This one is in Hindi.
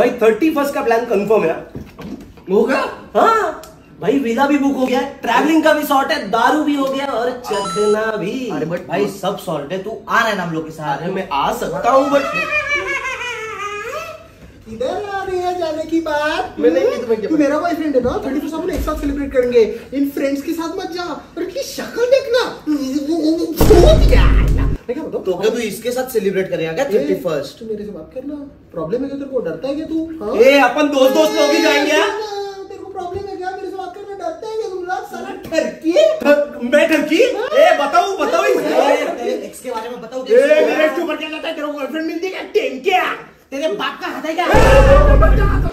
भाई थर्टी फ़र्स्ट का प्लान कंफर्म है। होगा? हाँ। भाई वीज़ा भी बुक हो गया है ट्रैवलिंग का भी सॉर्ट है दारू भी हो गया और चखना भी। अरे but- भाई सब सॉर्ट है तू आ रहा है ना हम लोग के साथ मैं आ सकता हूँ बट इधर आ रही है जाने की बात। मैं नहीं, तुम्हें क्या तू मेरा बॉयफ्रेंड है ना थर्टी फ़र्स्ट अपन एक साथ सेलिब्रेट करेंगे। इन फ्रेंड्स के साथ मत जा और की शक्ल देखना। मैं क्या तो क्या तू इसके साथ सेलिब्रेट करेगा क्या थर्टी फ़र्स्ट तू मेरे से बात करना। प्रॉब्लम है क्या तेरे को? डरता है क्या तू? हाँ? ए अपन दोस्त दोस्त लोग ही जाएँगे हाँ? तेरे को प्रॉब्लम है क्या? मेरे से बात करना डरता है क्या तुम लोग साला ठरकी मैं ठरकी? ए बताऊँ बताऊँ एक्स के बारे में। बताओ ए मेरे ऊपर क्या लगता है? तेरा बॉयफ्रेंड मिल जाएगा टेंकिया? तेरे बाप का हाथ है क्या?